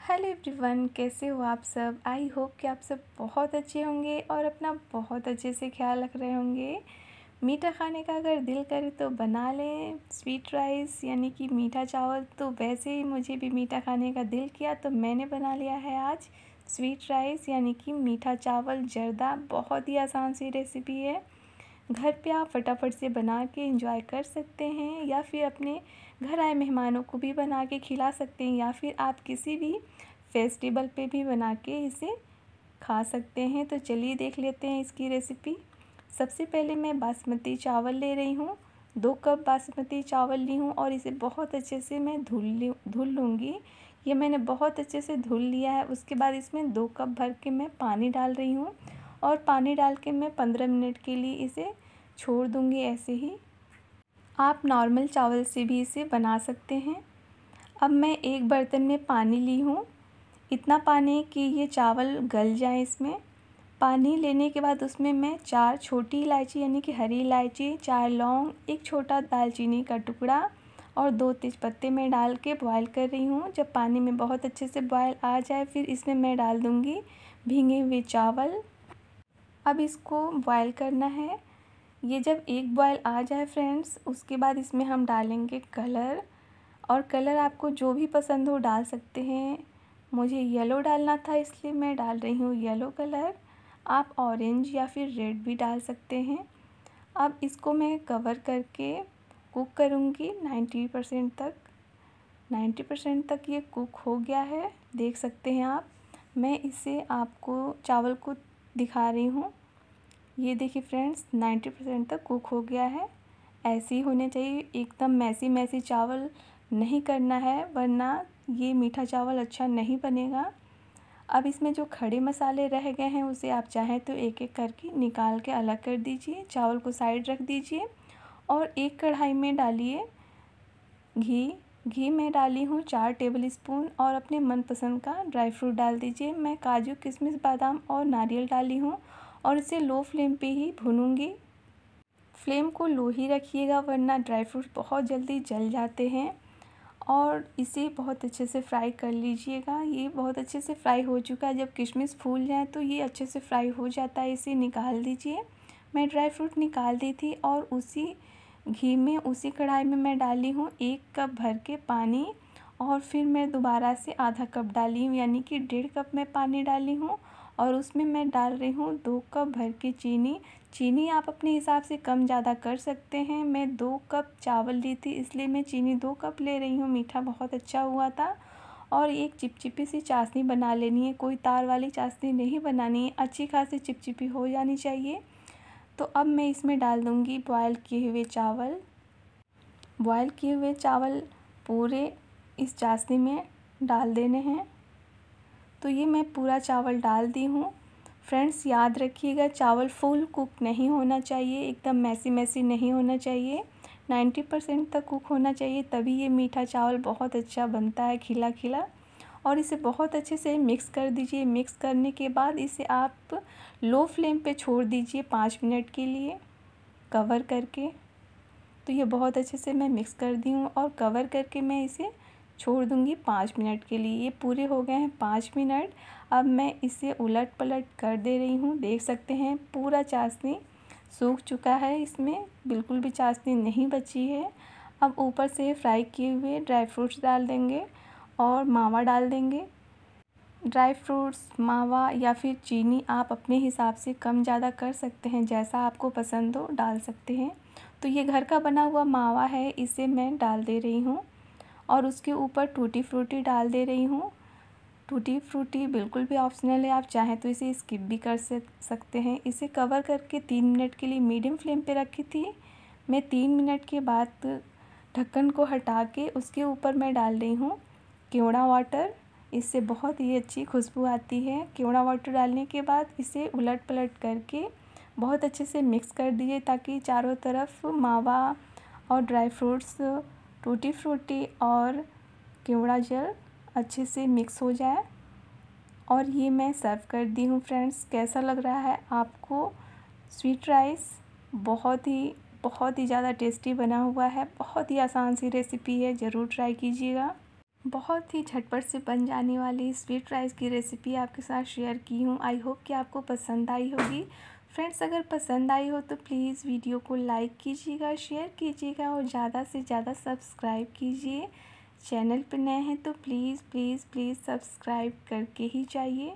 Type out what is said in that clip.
Hello everyone, कैसे हो आप सब? आई होप कि आप सब बहुत अच्छे होंगे और अपना बहुत अच्छे से ख्याल रख रहे होंगे। मीठा खाने का अगर दिल करे तो बना लें। स्वीट राइस यानी कि मीठा चावल तो वैसे ही मुझे भी मीठा खाने का दिल किया तो मैंने बना लिया है आज। स्वीट राइस यानी कि मीठा चावल, जर्दा, बहुत ही आसान सी रेसिपी है। घर पे आप फटाफट से बना के इंजॉय कर सकते हैं या फिर अपने घर आए मेहमानों को भी बना के खिला सकते हैं या फिर आप किसी भी फेस्टिवल पे भी बना के इसे खा सकते हैं। तो चलिए देख लेते हैं इसकी रेसिपी सबसे पहले मैं बासमती चावल ले रही हूँ। दो कप बासमती चावल ली हूँ और इसे बहुत अच्छे से मैं धुल लूँ, धुल लूँगी। ये मैंने बहुत अच्छे से धुल लिया है। उसके बाद इसमें दो कप भर के मैं पानी डाल रही हूँ। और पानी डाल के मैं पंद्रह मिनट के लिए इसे छोड़ दूँगी ऐसे ही। आप नॉर्मल चावल से भी इसे बना सकते हैं। अब मैं एक बर्तन में पानी ली हूँ। इतना पानी कि ये चावल गल जाए इसमें। पानी लेने के बाद उसमें मैं चार छोटी इलायची, यानी कि हरी इलायची, चार लौंग, एक छोटा दालचीनी का टुकड़ा और दो तेज़पत्ते में डाल के बॉयल कर रही हूँ। जब पानी में बहुत अच्छे से बॉयल आ जाए फिर इसमें मैं डाल दूँगी भींगे हुए चावल। अब इसको बॉयल करना है। ये जब एक बॉयल आ जाए फ्रेंड्स उसके बाद इसमें हम डालेंगे कलर और कलर आपको जो भी पसंद हो डाल सकते हैं। मुझे येलो डालना था, इसलिए मैं डाल रही हूँ येलो कलर आप ऑरेंज या फिर रेड भी डाल सकते हैं। अब इसको मैं कवर करके कुक करूँगी नाइन्टी परसेंट तक। नाइन्टी परसेंट तक ये कुक हो गया है, देख सकते हैं आप। मैं इसे आपको, चावल को दिखा रही हूँ। ये देखिए फ्रेंड्स नाइन्टी परसेंट तक कुक हो गया है। ऐसे ही होने चाहिए, एकदम मैसी मैसी चावल नहीं करना है, वरना ये मीठा चावल अच्छा नहीं बनेगा। अब इसमें जो खड़े मसाले रह गए हैं, उसे आप चाहें तो एक एक करके निकाल के अलग कर दीजिए। चावल को साइड रख दीजिए और एक कढ़ाई में डालिए घी। घी में डाली हूँ चार टेबल स्पून और अपने मनपसंद का ड्राई फ्रूट डाल दीजिए। मैं काजू, किशमिश, बादाम और नारियल डाली हूँ और इसे लो फ्लेम पे ही भूनूँगी। फ्लेम को लो ही रखिएगा, वरना ड्राई फ्रूट बहुत जल्दी जल जाते हैं। और इसे बहुत अच्छे से फ्राई कर लीजिएगा। ये बहुत अच्छे से फ्राई हो चुका है। जब किशमिश फूल जाए तो ये अच्छे से फ्राई हो जाता है। इसे निकाल दीजिए। मैं ड्राई फ्रूट निकाल दी थी और उसी घी में, उसी कढ़ाई में मैं डाली हूँ एक कप भर के पानी। और फिर मैं दोबारा से आधा कप डाली हूँ, यानी कि डेढ़ कप मैं पानी डाली हूँ। और उसमें मैं डाल रही हूँ दो कप भर के चीनी। चीनी आप अपने हिसाब से कम ज़्यादा कर सकते हैं। मैं दो कप चावल ली थी, इसलिए मैं चीनी दो कप ले रही हूँ। मीठा बहुत अच्छा हुआ था। और एक चिपचिपी सी चाशनी बना लेनी है। कोई तार वाली चाशनी नहीं बनानी है। अच्छी खासी चिपचिपी हो जानी चाहिए। तो अब मैं इसमें डाल दूँगी बॉयल किए हुए चावल। बॉयल किए हुए चावल पूरे इस चाशनी में डाल देने हैं। तो ये मैं पूरा चावल डाल दी हूँ। फ्रेंड्स, याद रखिएगा, चावल फुल कुक नहीं होना चाहिए, एकदम मैसी मैसी नहीं होना चाहिए। नाइन्टी परसेंट तक कुक होना चाहिए, तभी ये मीठा चावल बहुत अच्छा बनता है खिला खिला और इसे बहुत अच्छे से मिक्स कर दीजिए। मिक्स करने के बाद इसे आप लो फ्लेम पे छोड़ दीजिए पाँच मिनट के लिए कवर करके। तो ये बहुत अच्छे से मैं मिक्स कर दी हूँ और कवर करके मैं इसे छोड़ दूँगी पाँच मिनट के लिए। ये पूरे हो गए हैं पाँच मिनट। अब मैं इसे उलट पलट कर दे रही हूँ। देख सकते हैं, पूरा चाशनी सूख चुका है इसमें। बिल्कुल भी चाशनी नहीं बची है। अब ऊपर से फ्राई किए हुए ड्राई फ्रूट्स डाल देंगे और मावा डाल देंगे। ड्राई फ्रूट्स, मावा या फिर चीनी आप अपने हिसाब से कम ज़्यादा कर सकते हैं, जैसा आपको पसंद हो डाल सकते हैं। तो ये घर का बना हुआ मावा है, इसे मैं डाल दे रही हूँ। और उसके ऊपर टूटी फ्रूटी डाल दे रही हूँ। टूटी फ्रूटी बिल्कुल भी ऑप्शनल है, आप चाहें तो इसे स्किप भी कर सकते हैं। इसे कवर करके तीन मिनट के लिए मीडियम फ्लेम पे रखी थी। मैं तीन मिनट के बाद ढक्कन को हटा के उसके ऊपर मैं डाल रही हूँ केवड़ा वाटर इससे बहुत ही अच्छी खुशबू आती है। केवड़ा वाटर डालने के बाद इसे उलट पलट करके बहुत अच्छे से मिक्स कर दीजिए ताकि चारों तरफ़ मावा और ड्राई फ्रूट्स टूटी फ्रूटी और केवड़ा जल अच्छे से मिक्स हो जाए। और ये मैं सर्व कर दी हूँ फ्रेंड्स। कैसा लग रहा है आपको? स्वीट राइस बहुत ही बहुत ही ज़्यादा टेस्टी बना हुआ है। बहुत ही आसान सी रेसिपी है, ज़रूर ट्राई कीजिएगा। बहुत ही झटपट से बन जाने वाली स्वीट राइस की रेसिपी आपके साथ शेयर की हूँ। आई होप कि आपको पसंद आई होगी। फ्रेंड्स अगर पसंद आई हो तो प्लीज़ वीडियो को लाइक कीजिएगा शेयर कीजिएगा और ज़्यादा से ज़्यादा सब्सक्राइब कीजिए। चैनल पर नए हैं तो प्लीज़ प्लीज़ प्लीज़ सब्सक्राइब करके ही जाइए।